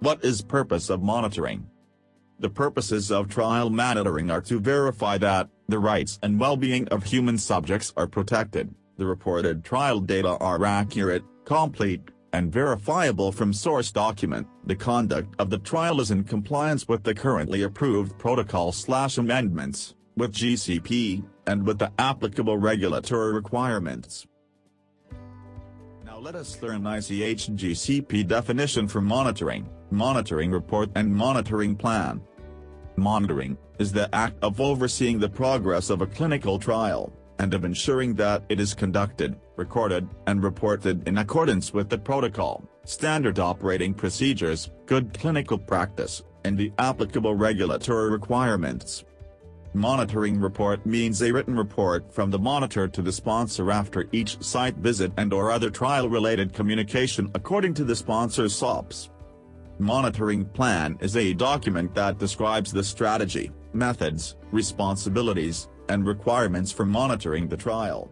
What is purpose of monitoring? The purposes of trial monitoring are to verify that, the rights and well-being of human subjects are protected, the reported trial data are accurate, complete, and verifiable from source document, the conduct of the trial is in compliance with the currently approved protocol-slash amendments, with GCP, and with the applicable regulatory requirements. Let us learn ICH GCP definition for monitoring, monitoring report and monitoring plan. Monitoring, is the act of overseeing the progress of a clinical trial, and of ensuring that it is conducted, recorded, and reported in accordance with the protocol, standard operating procedures, good clinical practice, and the applicable regulatory requirements. Monitoring report means a written report from the monitor to the sponsor after each site visit and or other trial-related communication according to the sponsor's SOPs. Monitoring plan is a document that describes the strategy, methods, responsibilities, and requirements for monitoring the trial.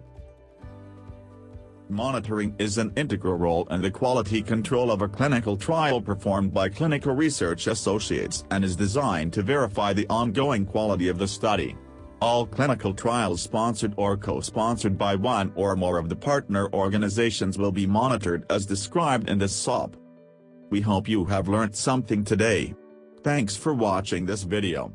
Monitoring is an integral role in the quality control of a clinical trial performed by clinical research associates and is designed to verify the ongoing quality of the study. All clinical trials sponsored or co-sponsored by one or more of the partner organizations will be monitored as described in this SOP. We hope you have learned something today. Thanks for watching this video.